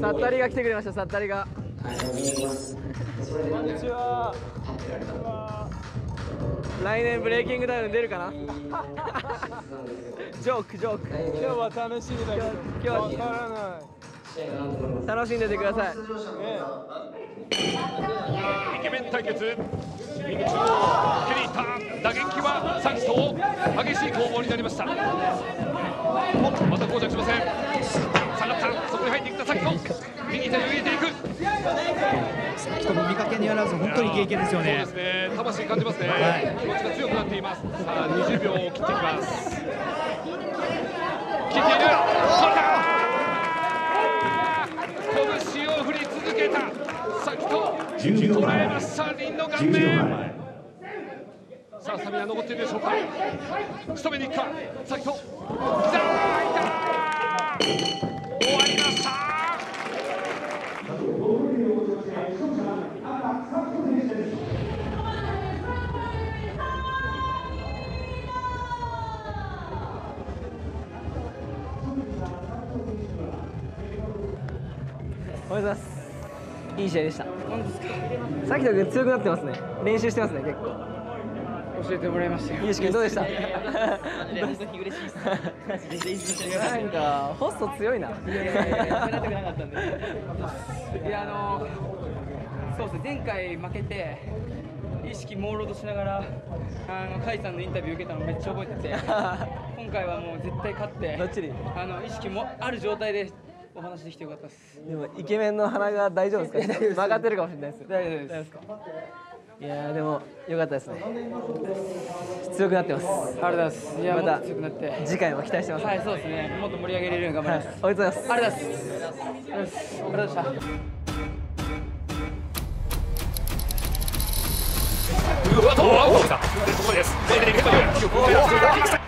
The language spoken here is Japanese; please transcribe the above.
サッタリが来てくれましたサッタリが。こんにちは。来年ブレイキングダウン出るかな？ジョークジョーク。今日は楽しみだけど。今日はわからない。楽しんでてください。イケメン対決。蹴りターン打撃はサキと激しい攻防になりました。また膠着しません右手で入れていく見かけによらず本当に経験ですよね。そうですね。魂感じますね、はい。気持ちが強くなっています。さあ20秒を切ってきます。切っている拳を振り続けた。サキと捉えましたリンの顔面。さあサミは残っているでしょうか。仕留めに行くか。サキときたーいったー終わりましたおはようございます。いい試合でした。さきと強くなってますね。練習してますね結構。教えてもらいましたよ。ゆうしくんどうでした？ないんかホスト強いな。いいやあのそうですね前回負けて意識朦朧としながらあの甲斐さんのインタビュー受けたのめっちゃ覚えてて今回はもう絶対勝ってどっちに？あの意識もある状態でお話できてよかったです。でもイケメンの鼻が大丈夫ですか？曲がってるかもしれないです大丈夫ですいやーでも良かったですね。強くなってます。ありがとうございます。いやまた強くなって。次回も期待してます。はいそうですね。もっと盛り上げれるように頑張ります、はいおめでとうございます。ありがとうございます。ありがとうございましたうわ、どうアウトだ。ここです。これでヘッドで。